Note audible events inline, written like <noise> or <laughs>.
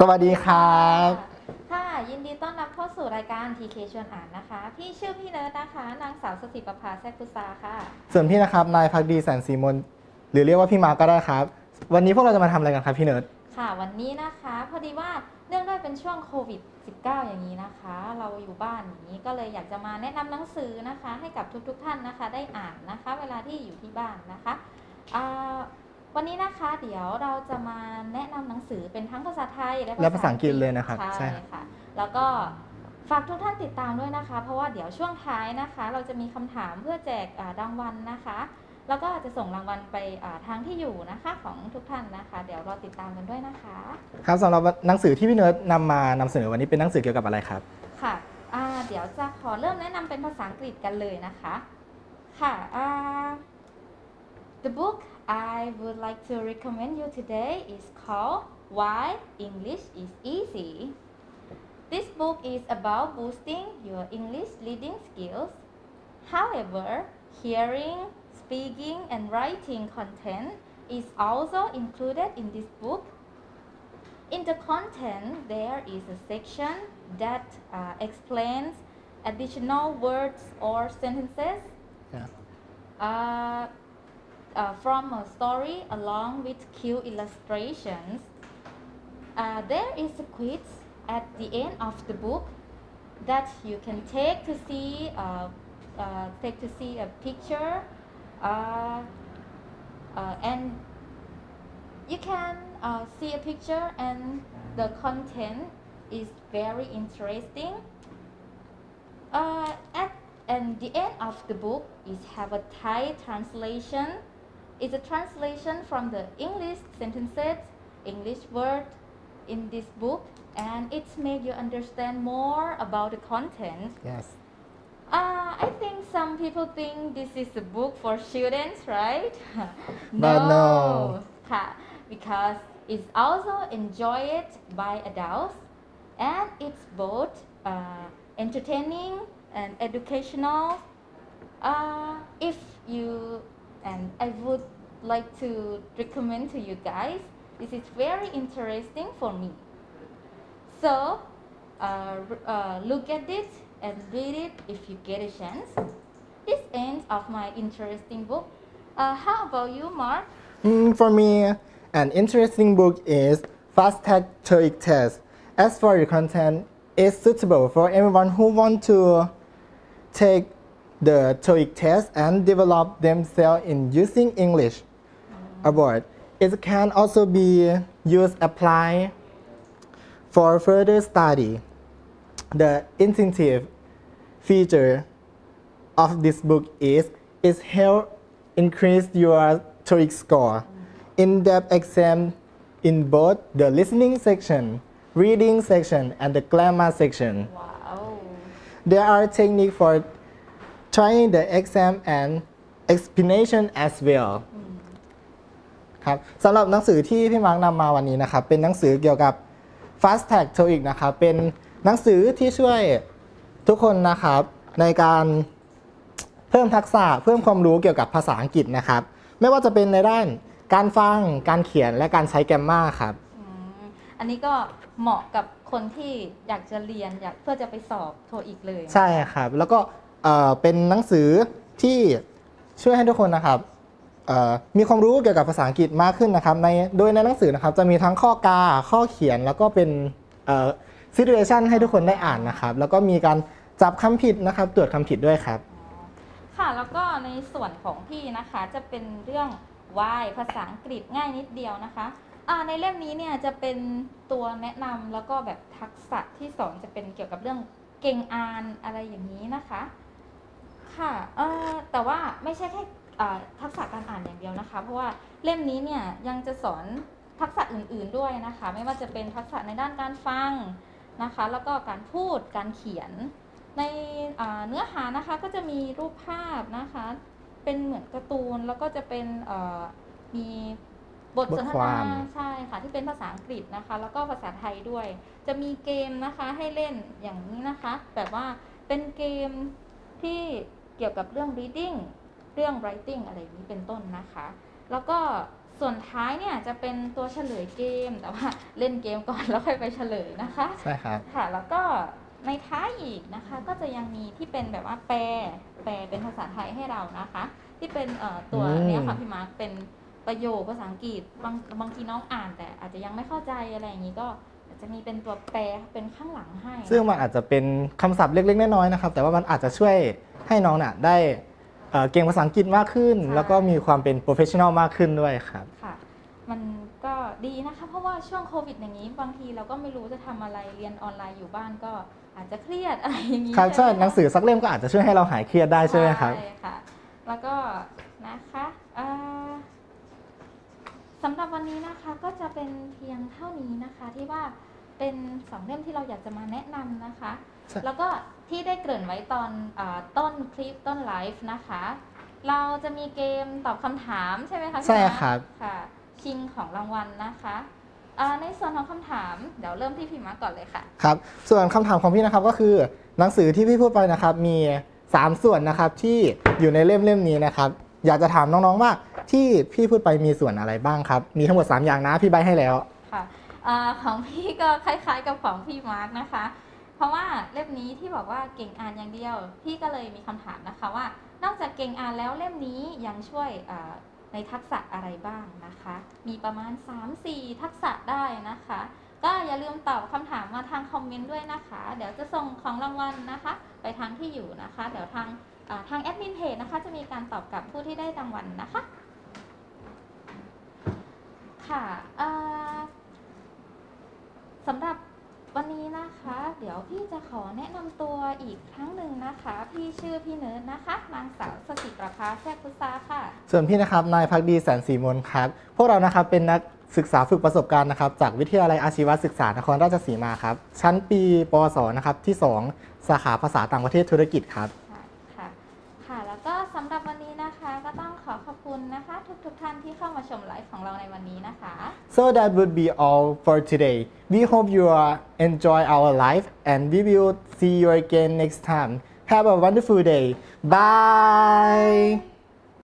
สวัสดีครับ ค่ะ ยินดีต้อนรับเข้าสู่รายการ TK ชวนอ่านนะคะ พี่ชื่อพี่เนิร์ดนะคะ นางสาวสติประภาแซกกุซาค่ะ ส่วนพี่นะครับ นายพักดีแสนสีมน หรือเรียกว่าพี่มาร์คก็ได้ครับ วันนี้พวกเราจะมาทำอะไรกันครับพี่เนิร์ด ค่ะ วันนี้นะคะ พอดีว่าเนื่องด้วยเป็นช่วงโควิด -19 อย่างนี้นะคะ เราอยู่บ้านอย่างนี้ก็เลยอยากจะมาแนะนำหนังสือนะคะ ให้กับทุกๆท่านนะคะ ได้อ่านนะคะ เวลาที่อยู่ที่บ้านนะคะอ่า วันนี้นะคะเดี๋ยวเราจะมาแนะนำหนังสือเป็นทั้งภาษาไทยและและภาษาอังกฤษเลยนะครับใช่ค่ะ แล้วก็ฝากทุกท่านติดตามด้วยนะคะ เพราะว่าเดี๋ยวช่วงท้ายนะคะ เราจะมีคำถามเพื่อแจกอ่ารางวัลนะคะ แล้วก็จะส่งรางวัลไปอ่าทางที่อยู่นะคะของทุกท่านนะคะ เดี๋ยวรอติดตามกันด้วยนะคะ ครับสำหรับหนังสือที่พี่เนิร์ดนำมานำเสนอวันนี้เป็นหนังสือเกี่ยวกับอะไรครับ ค่ะอ่าเดี๋ยวจะขอเริ่มแนะนำเป็นภาษาอังกฤษกันเลยนะคะ ค่ะอ่า The book I would like to recommend you today is called Why English is Easy. This book is about boosting your English reading skills. However, hearing, speaking, and writing content is also included in this book. In the content, there is a section that uh, explains additional words or sentences Yeah. uh, uh, from a story along with cute illustrations. Uh, there is a quiz at the end of the book that you can take to see uh, uh, take to see a picture uh, uh, and you can uh, see a picture and the content is very interesting uh, at and the end of the book is have a Thai translation. It's a translation from the English sentences, English word in this book, and it's made you understand more about the content. yes Uh, I think some people think this is a book for students, right? <laughs> But no. because it's also enjoyed by adults and it's both uh, entertaining and educational. Uh, if you and I would like to recommend to you guys, this is very interesting for me. So uh, uh, look at it and read it if you get a chance. This ends of my interesting book. Uh, how about you, Mark? Mm, for me, an interesting book is Fast Tag TOEIC Test. As for the content, it's suitable for everyone who want to take the TOEIC test and develop themselves in using English abroad. It can also be used apply for further study. The incentive feature of this book is it help increase your TOEIC score. In-depth exam in both the listening section, reading section, and the grammar section. Wow. There are techniques for trying the exam and explanation as well ครับสำหรับหนังสือที่พี่มาร์กนำมาวันนี้นะครับ เป็นหนังสือเกี่ยวกับ Fast Tag TOEIC นะครับ เป็นหนังสือที่ช่วยทุกคนนะครับ ในการเพิ่มทักษะเพิ่มความรู้เกี่ยวกับภาษาอังกฤษนะครับ ไม่ว่าจะเป็นในด้านการฟังการเขียนและการใช้แกรมมาครับอืมอันนี้ก็เหมาะกับคนที่อยากจะเรียนอยากเพื่อจะไปสอบโทอีกเลย ใช่ครับ แล้วก็ เป็นหนังสือที่ช่วยให้ทุกคนนะครับมีความรู้เกี่ยวกับภาษาอังกฤษมากขึ้นนะครับในโดยในหนังสือนะครับจะมีทั้งข้อกาข้อเขียนแล้วก็เป็นเอ่อ situation ให้ทุกคนได้อ่านนะครับ แล้วก็มีการจับคำผิดนะครับ ตรวจคำผิดด้วยครับ ค่ะแล้วก็ในส่วนของพี่นะคะจะเป็นเรื่อง why ภาษาอังกฤษง่ายนิดเดียวนะคะในเล่มนี้เนี่ยจะเป็นตัวแนะนำแล้วก็แบบทักษะที่สอนจะเป็นเกี่ยวกับเรื่องเก่งอ่านอะไรอย่างนี้นะคะ ค่ะเอ่อแต่ว่าไม่ใช่แค่อ่าทักษะการอ่านอย่างเดียวนะคะ เพราะว่าเล่มนี้เนี่ยยังจะสอนทักษะอื่น ๆด้วยนะคะ ไม่ว่าจะเป็นทักษะในด้านการฟังนะคะ แล้วก็การพูดการเขียน ในอ่าเนื้อหานะคะก็จะมีรูปภาพนะคะ เป็นเหมือนการ์ตูนแล้วก็จะเป็นเอ่อมีบทสนทบทควานามใช่ค่ะที่เป็นภาษาอังกฤษนะคะ แล้วก็ภาษาไทยด้วย จะมีเกมนะคะให้เล่นอย่างนี้นะคะ แบบว่าเป็นเกม ที่เกี่ยวกับเรื่อง reading เรื่อง writing อะไรอย่างนี้เป็นต้นนะคะ แล้วก็ส่วนท้ายเนี่ยจะเป็นตัวเฉลยเกม แต่ว่าเล่นเกมก่อนแล้วค่อยไปเฉลยนะคะ ใช่ครับ ค่ะ แล้วก็ในท้ายอีกนะคะ ก็จะยังมีที่เป็นแบบว่าแปล แปลเป็นภาษาไทยให้เรานะคะ ที่เป็นเอ่อตัวอืมเนี้ยค่ะพี่มาร์คเป็นประโยคภาษาอังกฤษบางบางทีน้องอ่านแต่อาจจะยังไม่เข้าใจอะไรอย่างนี้ก็ จะมีเป็นตัวแปลเป็นข้างหลังให้ ซึ่งมันอาจจะเป็นคำศัพท์เล็กๆน้อยๆนะครับ แต่ว่ามันอาจจะช่วยให้น้องน่ะได้เอ่อเก่งภาษาอังกฤษมากขึ้นแล้วก็มีความเป็น professional มากขึ้นด้วยครับ ค่ะ มันก็ดีนะคะ เพราะว่าช่วงโควิดอย่างนี้ บางทีเราก็ไม่รู้จะทำอะไรเรียนออนไลน์อยู่บ้านก็อาจจะเครียดอะไรอย่างนี้ครับใช่ไหมคะหนังสือสักเล่มก็อาจจะช่วยให้เราหายเครียดได้ใช่ไหมครับ ใช่ค่ะ แล้วก็นะคะอ่าสำหรับวันนี้นะคะก็จะเป็นเพียงเท่านี้นะคะที่ว่า เป็นสองเล่มที่เราอยากจะมาแนะนำนะคะใช่แล้วก็ที่ได้เกริ่นไว้ตอนอาต้นคลิปต้นไลฟ์นะคะ เราจะมีเกมตอบคำถามใช่ไหมคะพี่ใช่มาร์คครับค่ะชิงของรางวัลนะคะอ่าในส่วนของคำถามเดี๋ยวเริ่มที่พี่มาร์คก่อนเลยค่ะครับส่วนคำถามของพี่นะครับก็คือหนังสือที่พี่พูดไปนะครับมี 3 ส่วนนะครับที่อยู่ในเล่มเล่มนี้นะครับอยากจะถามน้องๆว่าที่พี่พูดไปมีส่วนอะไรบ้างครับ มีทั้งหมด 3 อย่างนะพี่ใบให้แล้วค่ะ อของพี่ก็คล้าย ๆ กับของพี่มาร์กนะคะ เพราะว่าเล่มนี้ที่บอกว่าเก่งอ่านอย่างเดียว พี่ก็เลยมีคำถามนะคะว่า นอกจากเก่งอ่านแล้วเล่มนี้ยังช่วยในทักษะอะไรบ้างนะคะ มีประมาณ 3-4 ทักษะได้นะคะ ก็อย่าลืมตอบคำถามมาทางคอมเมนต์ด้วยนะคะ เดี๋ยวจะส่งของรางวัลนะคะ ไปทางที่อยู่นะคะ เดี๋ยวทางทางแอดมินเพจนะคะจะมีการตอบกลับผู้ที่ได้รางวัลนะคะ ค่ะอ่า สำหรับวันนี้นะคะ เดี๋ยวพี่จะขอแนะนำตัวอีกครั้งหนึ่งนะคะ พี่ชื่อพี่เนิร์ดนะคะนางสาวสสิประภาแทรกพุทราค่ะ ส่วนพี่นะครับนายพักดีแสนสีมนครับพวกเรานะครับเป็นนักศึกษาฝึกประสบการณ์นะครับ จากวิทยาลัยอาชีวศึกษานครราชสีมาครับ ชั้นปีปวสนะครับที่ 2 สาขาภาษาต่างประเทศธุรกิจครับ ทุกๆทท่านที่เข้ามาชมไลฟ์ของเราในวันนี้นะคะ So that would be all for today. We hope you uh, enjoy our live and we will see you again next time. Have a wonderful day. Bye.